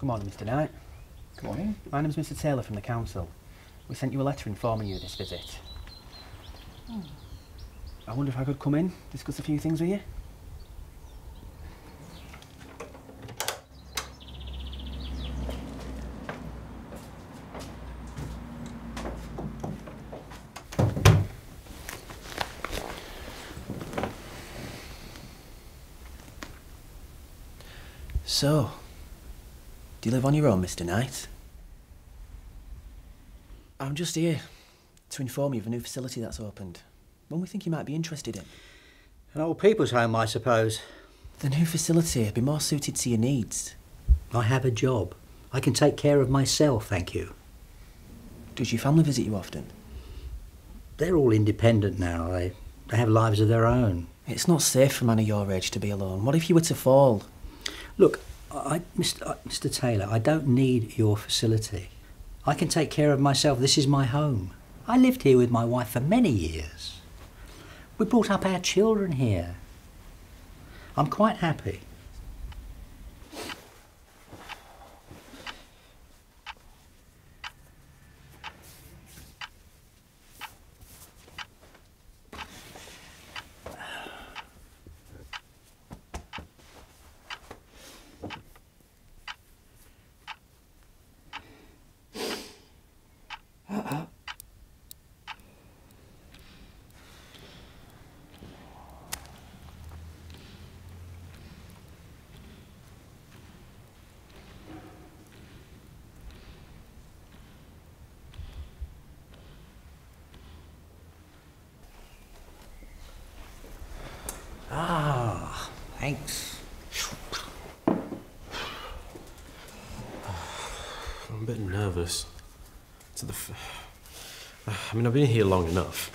Good morning, Mr Knight. Good morning. My name's Mr Taylor from the council. We sent you a letter informing you of this visit. Hmm. I wonder if I could come in, discuss a few things with you? So, do you live on your own, Mr Knight? I'm just here to inform you of a new facility that's opened. One we think you might be interested in. An old people's home, I suppose. The new facility would be more suited to your needs. I have a job. I can take care of myself, thank you. Does your family visit you often? They're all independent now. They, they have lives of their own. It's not safe for a man of your age to be alone. What if you were to fall? Look, I, Mr. uh, Mr. Taylor, I don't need your facility. I can take care of myself. This is my home. I lived here with my wife for many years. We brought up our children here. I'm quite happy. Thanks. I'm a bit nervous. To the. F- I mean, I've been here long enough.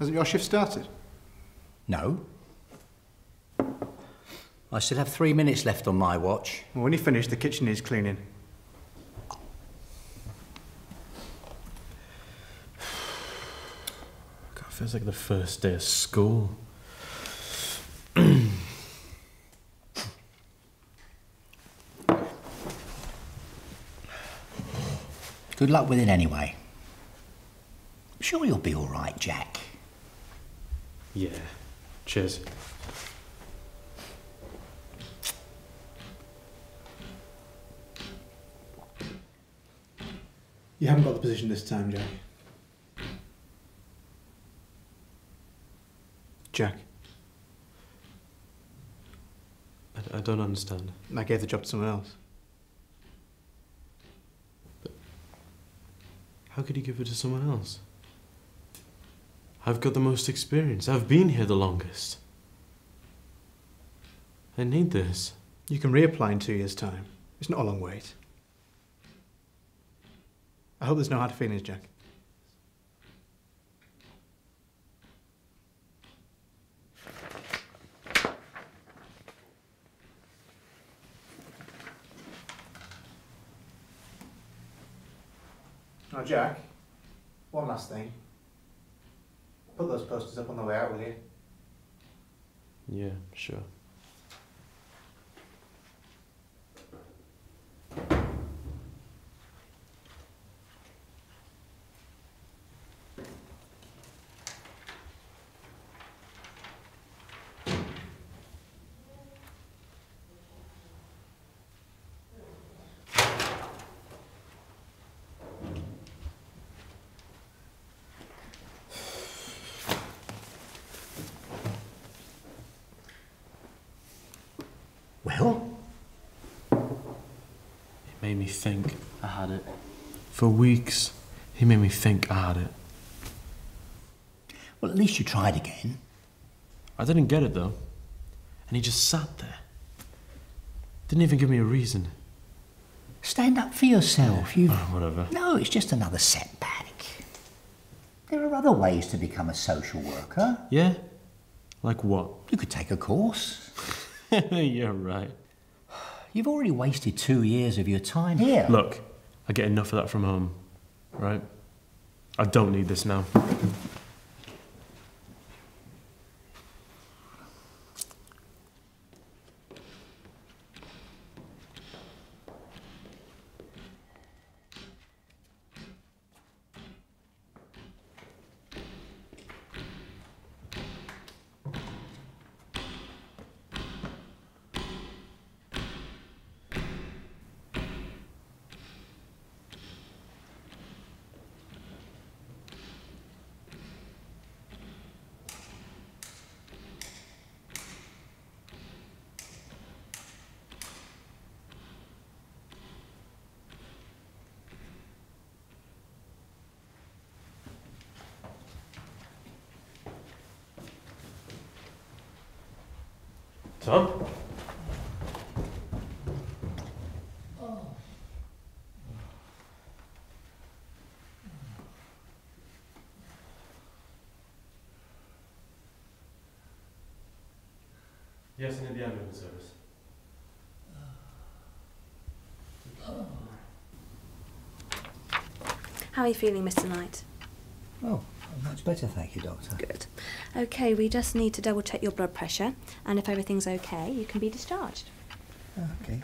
Hasn't your shift started? No. I still have three minutes left on my watch. Well, when you finish, the kitchen is cleaning. God, it feels like the first day of school. Good luck with it anyway. I'm sure you'll be all right, Jack. Yeah. Cheers. You haven't got the position this time, Jack. Jack, I, I don't understand. I gave the job to someone else. How could you give it to someone else? I've got the most experience. I've been here the longest. I need this. You can reapply in two years' time. It's not a long wait. I hope there's no hard feelings, Jack. Now, Jack, one last thing. Put those posters up on the way out, will you? Yeah, sure. Made me think I had it. For weeks, he made me think I had it. well, at least you tried again. I didn't get it though. And he just sat there. Didn't even give me a reason. Stand up for yourself. You. Oh, whatever. No, it's just another setback. There are other ways to become a social worker. Yeah? Like what? You could take a course. You're right. You've already wasted two years of your time here. Look, I get enough of that from home, right? I don't need this now. Tom? Yes, I need the ambulance service. How are you feeling, Mr. Knight? Oh, Oh, much better, thank you, Doctor. Good. Okay, we just need to double check your blood pressure, and if everything's okay, you can be discharged. Oh, okay.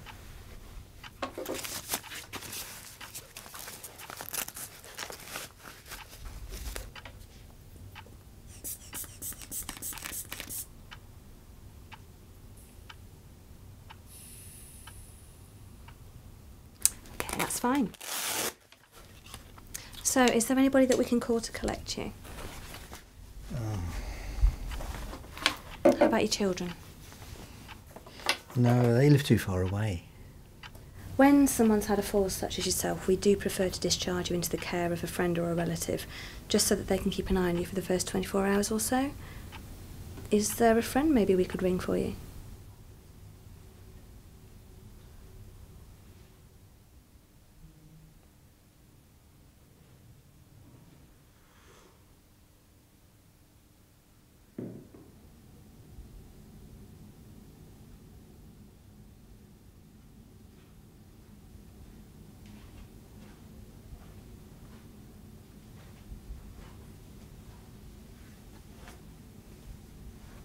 Okay, that's fine. So, is there anybody that we can call to collect you? About your children? No, they live too far away. When someone's had a fall such as yourself, we do prefer to discharge you into the care of a friend or a relative, just so that they can keep an eye on you for the first 24 hours or so. Is there a friend maybe we could ring for you?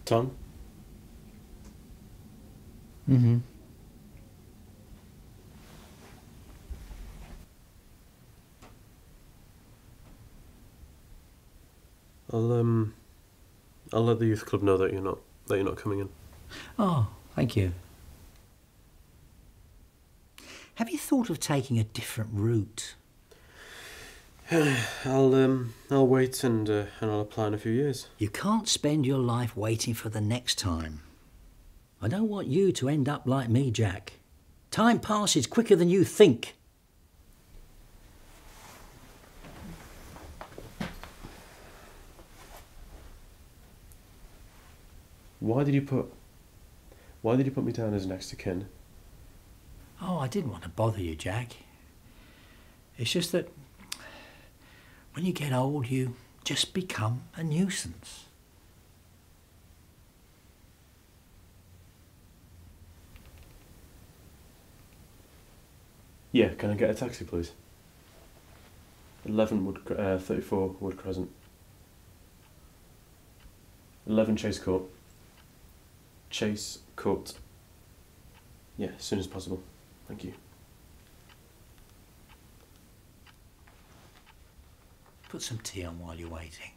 Tom? Mm-hmm. I'll um I'll let the youth club know that you're not that you're not coming in. Oh, thank you. Have you thought of taking a different route? I'll um I'll wait and uh, and I'll apply in a few years. You can't spend your life waiting for the next time. I don't want you to end up like me, Jack. Time passes quicker than you think. Why did you put Why did you put me down as next to kin? Oh, I didn't want to bother you, Jack. It's just that when you get old, you just become a nuisance. Yeah, can I get a taxi, please? Eleven Wood, uh, thirty-four Wood Crescent. Eleven Chase Court. Chase Court. Yeah, as soon as possible. Thank you. Put some tea on while you're waiting.